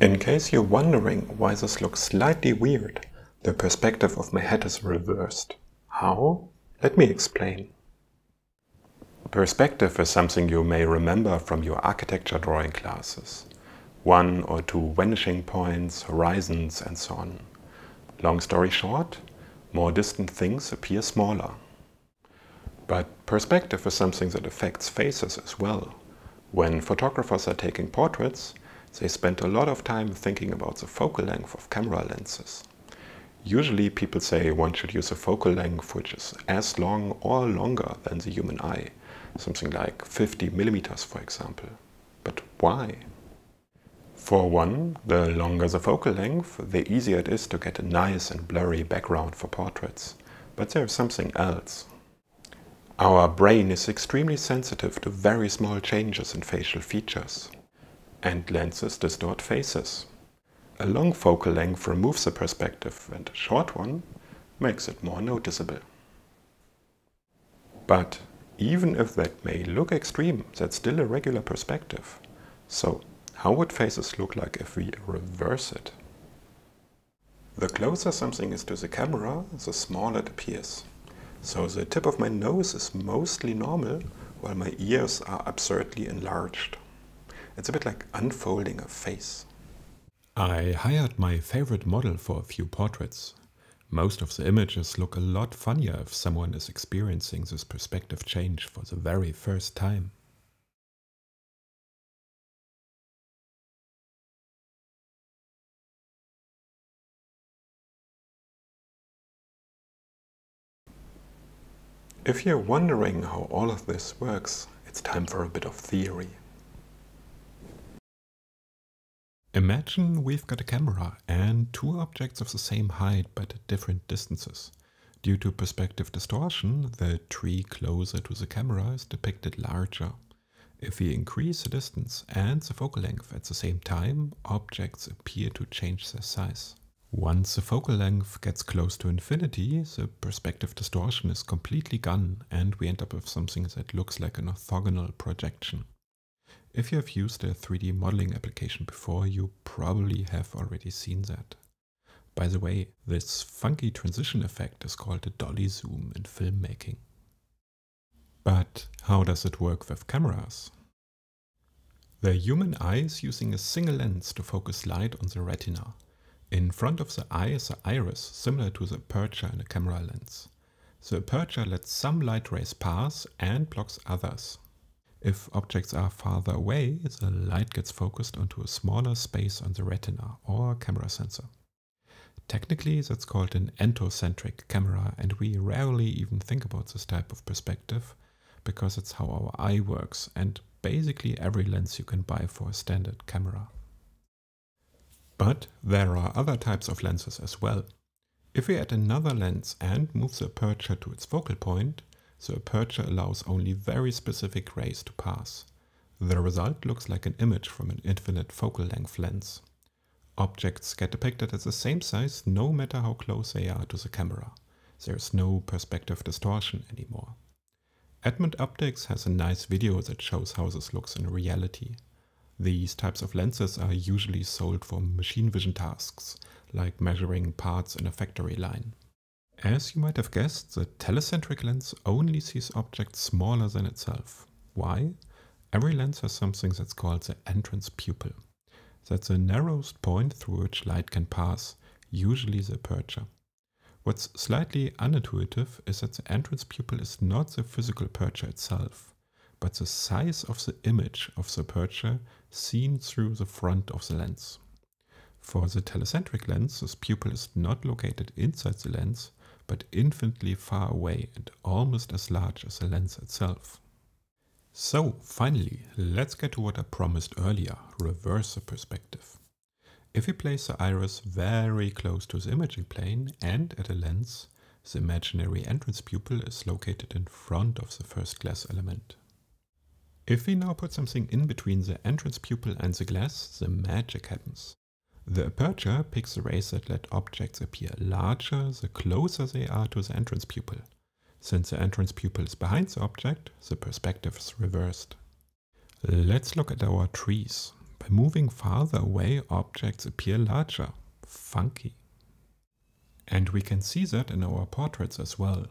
In case you're wondering why this looks slightly weird, the perspective of my head is reversed. How? Let me explain. Perspective is something you may remember from your architecture drawing classes. One or two vanishing points, horizons and so on. Long story short, more distant things appear smaller. But perspective is something that affects faces as well. When photographers are taking portraits, they spend a lot of time thinking about the focal length of camera lenses. Usually people say one should use a focal length which is as long or longer than the human eye, something like 50 millimeters for example. But why? For one, the longer the focal length, the easier it is to get a nice and blurry background for portraits. But there's something else. Our brain is extremely sensitive to very small changes in facial features and lenses distort faces. A long focal length removes the perspective and a short one makes it more noticeable. But even if that may look extreme, that's still a regular perspective. So how would faces look like if we reverse it? The closer something is to the camera, the smaller it appears. So the tip of my nose is mostly normal, while my ears are absurdly enlarged. It's a bit like unfolding a face. I hired my favorite model for a few portraits. Most of the images look a lot funnier if someone is experiencing this perspective change for the very first time. If you're wondering how all of this works, it's time for a bit of theory. Imagine we've got a camera and two objects of the same height but at different distances. Due to perspective distortion, the tree closer to the camera is depicted larger. If we increase the distance and the focal length at the same time, objects appear to change their size. Once the focal length gets close to infinity, the perspective distortion is completely gone and we end up with something that looks like an orthogonal projection. If you have used a 3D modeling application before, you probably have already seen that. By the way, this funky transition effect is called a dolly zoom in filmmaking. But how does it work with cameras? The human eye is using a single lens to focus light on the retina. In front of the eye is the iris, similar to the aperture in a camera lens. The aperture lets some light rays pass and blocks others. If objects are farther away, the light gets focused onto a smaller space on the retina or camera sensor. Technically, that's called an entocentric camera, and we rarely even think about this type of perspective because it's how our eye works and basically every lens you can buy for a standard camera. But there are other types of lenses as well. If we add another lens and move the aperture to its focal point, the aperture allows only very specific rays to pass. The result looks like an image from an infinite focal length lens. Objects get depicted at the same size no matter how close they are to the camera. There's no perspective distortion anymore. Edmund Optics has a nice video that shows how this looks in reality. These types of lenses are usually sold for machine vision tasks, like measuring parts in a factory line. As you might have guessed, the telecentric lens only sees objects smaller than itself. Why? Every lens has something that's called the entrance pupil. That's the narrowest point through which light can pass, usually the aperture. What's slightly unintuitive is that the entrance pupil is not the physical aperture itself, but the size of the image of the aperture seen through the front of the lens. For the telecentric lens, this pupil is not located inside the lens, but infinitely far away and almost as large as the lens itself. So finally, let's get to what I promised earlier, reverse the perspective. If we place the iris very close to the imaging plane and at a lens, the imaginary entrance pupil is located in front of the first glass element. If we now put something in between the entrance pupil and the glass, the magic happens. The aperture picks the rays that let objects appear larger the closer they are to the entrance pupil. Since the entrance pupil is behind the object, the perspective is reversed. Let's look at our trees. By moving farther away, objects appear larger. Funky. And we can see that in our portraits as well.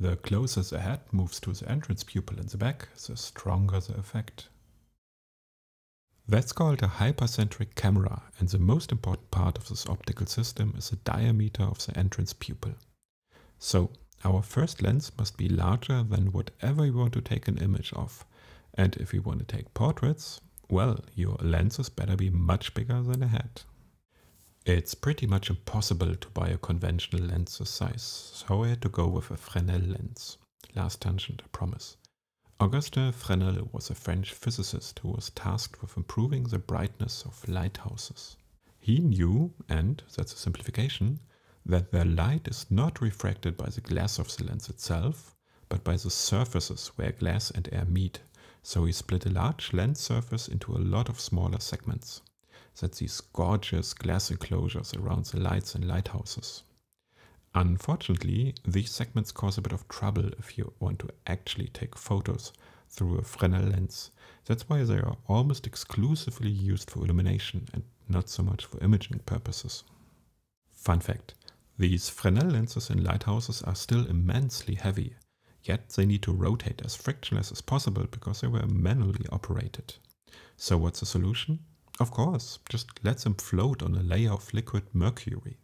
The closer the head moves to the entrance pupil in the back, the stronger the effect. That's called a hypercentric camera and the most important part of this optical system is the diameter of the entrance pupil. So our first lens must be larger than whatever we want to take an image of. And if we want to take portraits, well, your lenses better be much bigger than a head. It's pretty much impossible to buy a conventional lens this size, so I had to go with a Fresnel lens. Last tangent, I promise. Auguste Fresnel was a French physicist who was tasked with improving the brightness of lighthouses. He knew, and that's a simplification, that the light is not refracted by the glass of the lens itself, but by the surfaces where glass and air meet, so he split a large lens surface into a lot of smaller segments that these gorgeous glass enclosures around the lights and lighthouses. Unfortunately, these segments cause a bit of trouble if you want to actually take photos through a Fresnel lens. That's why they are almost exclusively used for illumination and not so much for imaging purposes. Fun fact, these Fresnel lenses in lighthouses are still immensely heavy, yet they need to rotate as frictionless as possible because they were manually operated. So what's the solution? Of course, just let them float on a layer of liquid mercury.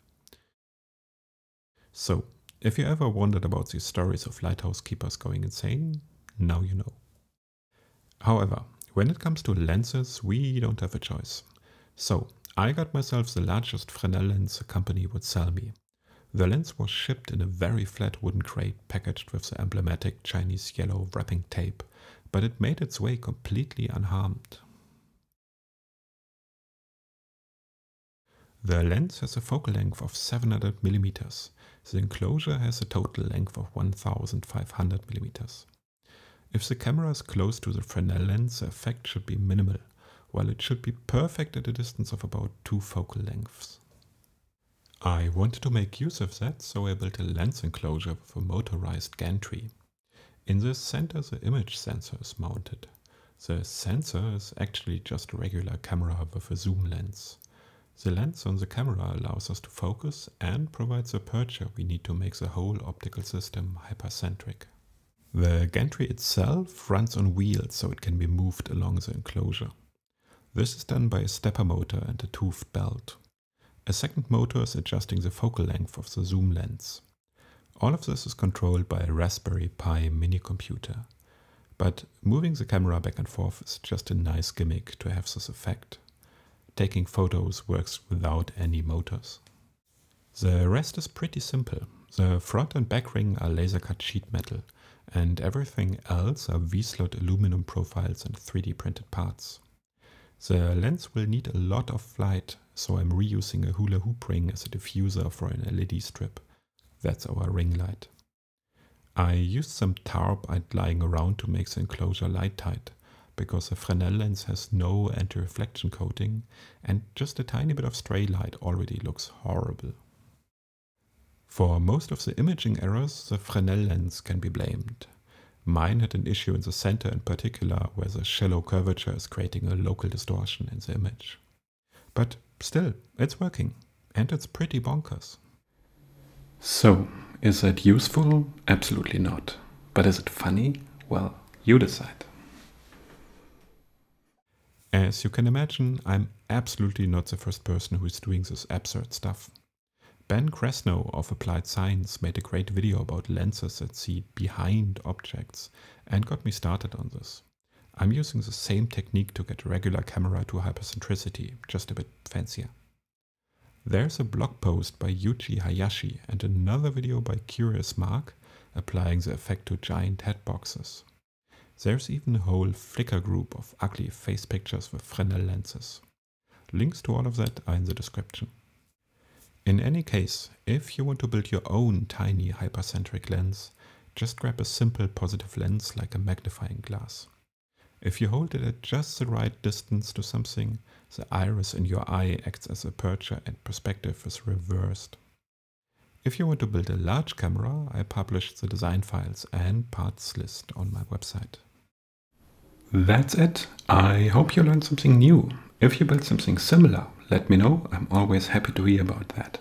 So, if you ever wondered about these stories of lighthouse keepers going insane, now you know. However, when it comes to lenses, we don't have a choice. So, I got myself the largest Fresnel lens the company would sell me. The lens was shipped in a very flat wooden crate packaged with the emblematic Chinese yellow wrapping tape, but it made its way completely unharmed. The lens has a focal length of 700 millimeters. The enclosure has a total length of 1500 millimeters. If the camera is close to the Fresnel lens, the effect should be minimal, while it should be perfect at a distance of about two focal lengths. I wanted to make use of that, so I built a lens enclosure with a motorized gantry. In the center the image sensor is mounted. The sensor is actually just a regular camera with a zoom lens. The lens on the camera allows us to focus and provides the aperture we need to make the whole optical system hypercentric. The gantry itself runs on wheels so it can be moved along the enclosure. This is done by a stepper motor and a toothed belt. A second motor is adjusting the focal length of the zoom lens. All of this is controlled by a Raspberry Pi mini computer. But moving the camera back and forth is just a nice gimmick to have this effect taking photos works without any motors. The rest is pretty simple. The front and back ring are laser cut sheet metal, and everything else are V-slot aluminum profiles and 3D printed parts. The lens will need a lot of light, so I'm reusing a hula hoop ring as a diffuser for an LED strip. That's our ring light. I used some tarp I'd lying around to make the enclosure light tight, because the Fresnel lens has no anti-reflection coating and just a tiny bit of stray light already looks horrible. For most of the imaging errors, the Fresnel lens can be blamed. Mine had an issue in the center in particular where the shallow curvature is creating a local distortion in the image. But still, it's working and it's pretty bonkers. So, is that useful? Absolutely not. But is it funny? Well, you decide. As you can imagine, I'm absolutely not the first person who is doing this absurd stuff. Ben Krasnow of Applied Science made a great video about lenses that see behind objects and got me started on this. I'm using the same technique to get a regular camera to hypercentricity, just a bit fancier. There's a blog post by Yuji Hayashi and another video by Curious Marc applying the effect to giant head boxes. There's even a whole Flickr group of ugly face pictures with Fresnel lenses. Links to all of that are in the description. In any case, if you want to build your own tiny hypercentric lens, just grab a simple positive lens like a magnifying glass. If you hold it at just the right distance to something, the iris in your eye acts as a aperture and perspective is reversed. If you want to build a large camera, I published the design files and parts list on my website. That's it. I hope you learned something new. If you build something similar, let me know. I'm always happy to hear about that.